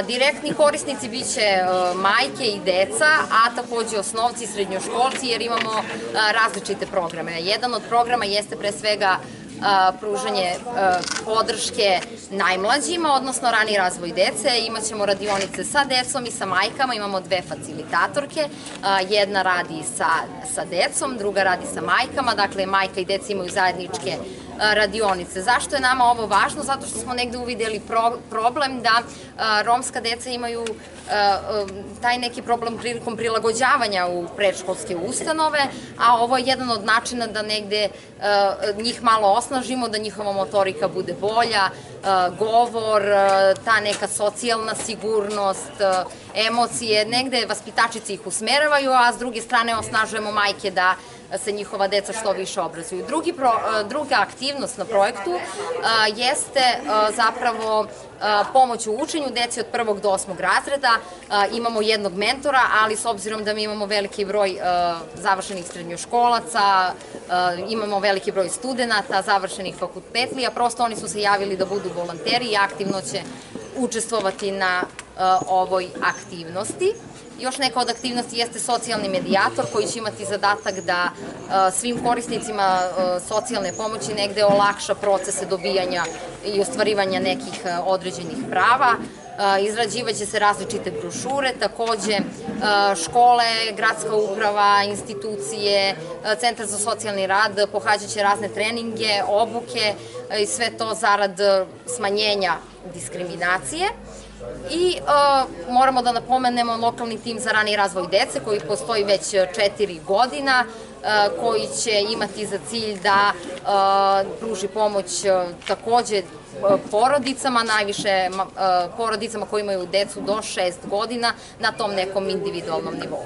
Direktni korisnici biće e, majke i deca, a takođe osnovci i srednjoškolci, jer imamo e, različite programe. Jedan od programa jeste pre svega pružanje podrške najmlađima, odnosno rani razvoj dece. Imaćemo radionice sa decom i sa majkama, imamo dve facilitatorke, jedna radi sa, sa decom, druga radi sa majkama, dakle majka i deca imaju zajedničke radionice. Zašto je nama ovo važno? Zato što smo negde uvideli pro, problem da romska deca imaju taj neki problem prilikom prilagođavanja u predškolske ustanove, a ovo je jedan od načina da negde njih malo osnažimo, da njihova motorika bude bolja, govor, ta neka socijalna sigurnost, emocije, negde vaspitačice ih usmeravaju, a s druge strane osnažujemo majke da se njihova deca što više obrazuju. Drugi pro, druga aktivnost na projektu jeste zapravo pomoć u učenju deci od prvog do osmog razreda. Imamo jednog mentora, ali s obzirom da mi imamo veliki broj završenih srednjoškolaca, imamo veliki broj studenta, završenih fakultetlija, prosto oni su se javili da budu volonteri i aktivno će učestvovati na ovoj aktivnosti. Još neka od aktivnosti jeste socijalni medijator koji će imati zadatak da svim korisnicima socijalne pomoći negde olakša procese dobijanja i ostvarivanja nekih određenih prava. Izrađivaće se različite brošure, takođe škole, gradska uprava, institucije, Centar za socijalni rad pohađaće razne treninge, obuke i sve to zarad smanjenja diskriminacije. I moramo da napomenemo lokalni tim za rani razvoj dece koji postoji već četiri godina, uh, koji će imati za cilj da uh, pruži pomoć takođe porodicama, najviše porodicama koji imaju decu do šest godina na tom nekom individualnom nivou.